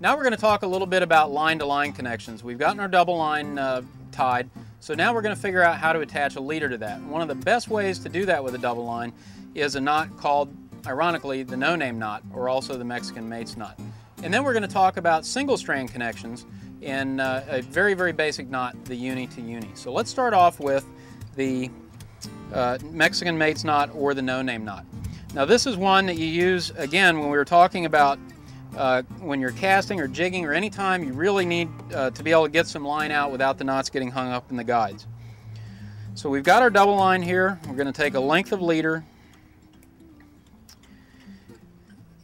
Now we're going to talk a little bit about line-to-line connections. We've gotten our double line uh, tied, so now we're going to figure out how to attach a leader to that. One of the best ways to do that with a double line is a knot called, ironically, the no-name knot, or also the Mexican mate's knot. And then we're going to talk about single strand connections in uh, a very, very basic knot, the uni to uni. So let's start off with the uh, Mexican mate's knot or the no-name knot. Now this is one that you use, again, when we were talking about uh, when you're casting or jigging or any time you really need uh, to be able to get some line out without the knots getting hung up in the guides. So we've got our double line here. We're going to take a length of leader.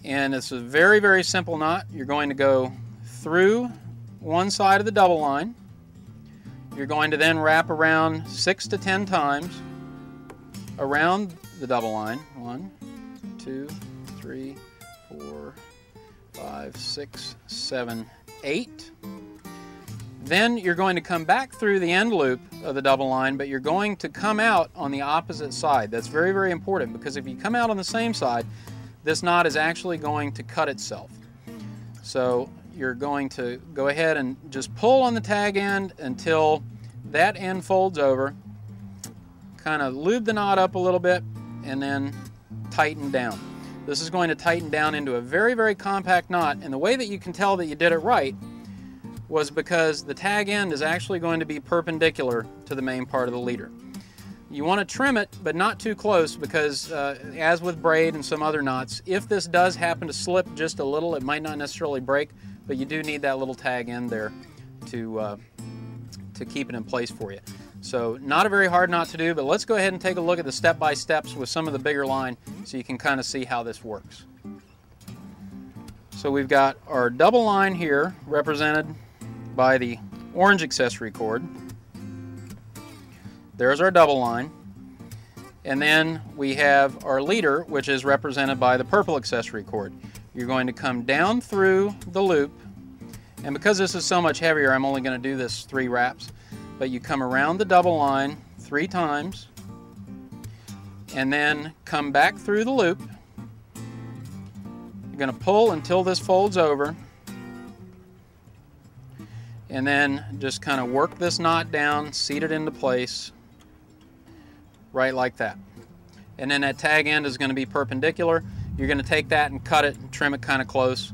And it's a very, very simple knot. You're going to go through one side of the double line. You're going to then wrap around six to ten times around the double line. One, two, three, four, five, six, seven, eight. Then you're going to come back through the end loop of the double line, but you're going to come out on the opposite side. That's very, very important because if you come out on the same side, this knot is actually going to cut itself. So you're going to go ahead and just pull on the tag end until that end folds over. Kind of lube the knot up a little bit and then tighten down. This is going to tighten down into a very, very compact knot. And the way that you can tell that you did it right was because the tag end is actually going to be perpendicular to the main part of the leader. You want to trim it, but not too close because uh, as with braid and some other knots, if this does happen to slip just a little, it might not necessarily break, but you do need that little tag end there to, uh, to keep it in place for you. So not a very hard knot to do, but let's go ahead and take a look at the step-by-steps with some of the bigger line so you can kind of see how this works. So we've got our double line here represented by the orange accessory cord. There's our double line. And then we have our leader, which is represented by the purple accessory cord. You're going to come down through the loop, and because this is so much heavier, I'm only going to do this three wraps but you come around the double line three times and then come back through the loop. You're going to pull until this folds over and then just kind of work this knot down, seat it into place right like that. And then that tag end is going to be perpendicular. You're going to take that and cut it and trim it kind of close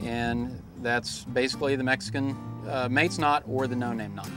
and that's basically the Mexican uh, mate's knot or the no-name knot.